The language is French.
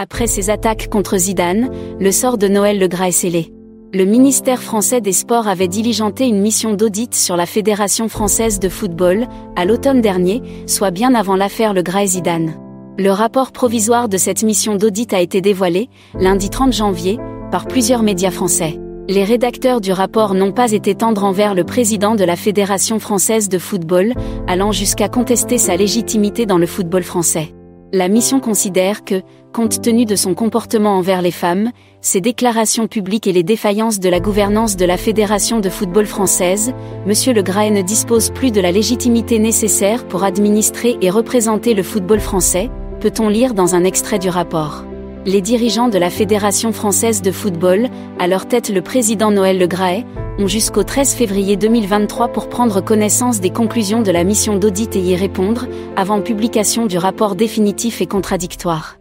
Après ces attaques contre Zidane, le sort de Noël Le Gras est scellé. Le ministère français des Sports avait diligenté une mission d'audit sur la Fédération française de football, à l'automne dernier, soit bien avant l'affaire Le Gras et Zidane. Le rapport provisoire de cette mission d'audit a été dévoilé, lundi 30 janvier, par plusieurs médias français. Les rédacteurs du rapport n'ont pas été tendres envers le président de la Fédération française de football, allant jusqu'à contester sa légitimité dans le football français. La mission considère que, compte tenu de son comportement envers les femmes, ses déclarations publiques et les défaillances de la gouvernance de la Fédération de football française, M. Le Graet ne dispose plus de la légitimité nécessaire pour administrer et représenter le football français, peut-on lire dans un extrait du rapport les dirigeants de la Fédération française de football, à leur tête le président Noël Le Graët, ont jusqu'au 13 février 2023 pour prendre connaissance des conclusions de la mission d'audit et y répondre, avant publication du rapport définitif et contradictoire.